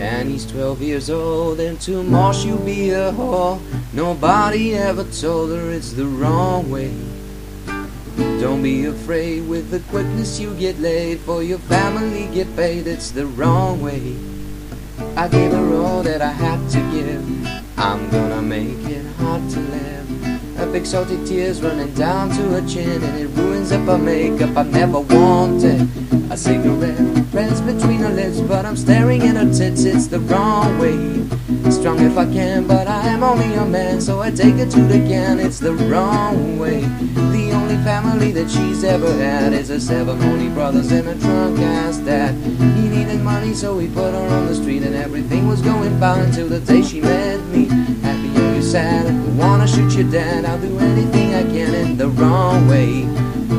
Annie's 12 years old, and tomorrow she'll be a whore. Nobody ever told her it's the wrong way. Don't be afraid with the quickness you get laid, for your family get paid, it's the wrong way. I gave her all that I had to give. I'm gonna make it hard to live. Big salty tears running down to her chin, and it ruins up her makeup I never wanted. A cigarette pressed between her lips, but I'm staring at her tits, it's the wrong way. Strong if I can, but I am only a man, so I take her to the can, it's the wrong way. The only family that she's ever had is her seven only brothers and a drunk ass dad. He needed money, so he put her on the street, and everything was going fine until the day she met shoot your dad, I'll do anything I can in the wrong way.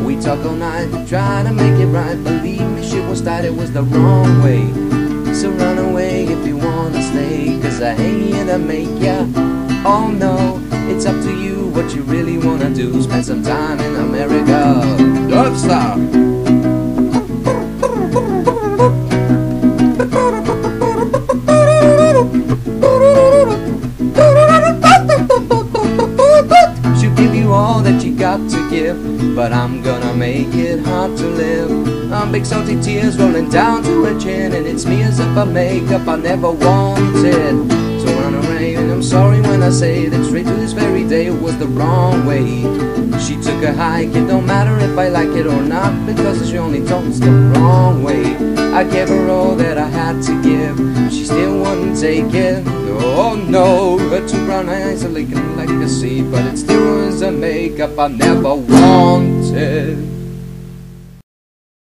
We talk all night, try to make it right, believe me, shit was it was the wrong way. So run away if you wanna stay, cause I here to make ya. Oh no, it's up to you what you really wanna do. Spend some time in America. Love star. all that you got to give, but I'm gonna make it hard to live. I'm big salty tears rolling down to her chin, and it smears up her makeup I never wanted. So run away, and I'm sorry when I say that straight to this very day it was the wrong way. She took a hike, it don't matter if I like it or not, because she only told us the wrong way. I gave her all that I had to give, she still take it. Oh no, her two brown eyes are leaking like a sea, but it still was a makeup I never wanted.